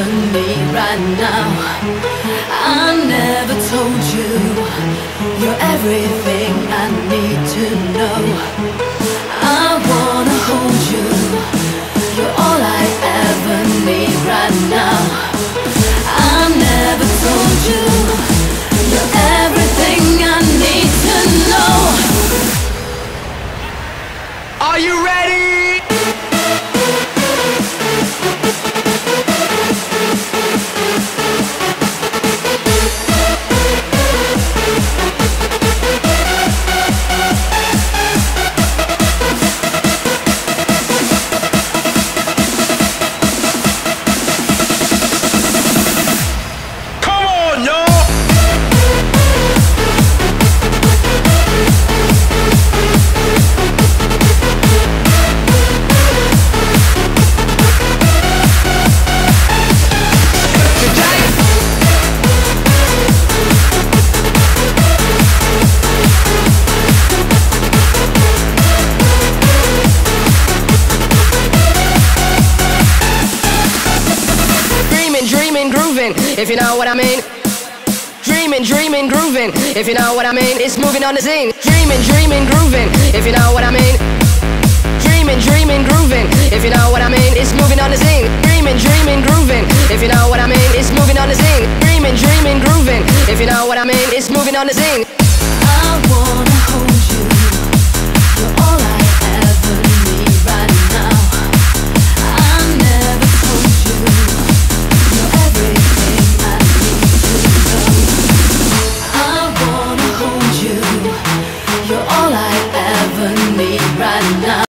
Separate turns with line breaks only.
ever need right now. I never told you you're everything I need to know.
Grooving, if you know what I mean. Dreaming, dreaming, grooving, if you know what I mean. It's moving on the scene. Dreaming, dreaming, grooving, if you know what I mean. Dreaming, dreaming, grooving, if you know what I mean. It's moving on the scene. Dreaming, dreaming, grooving, if you know what I mean. It's moving on the scene. Dreaming, dreaming, grooving, if you know what I mean. It's moving on the scene.
I wanna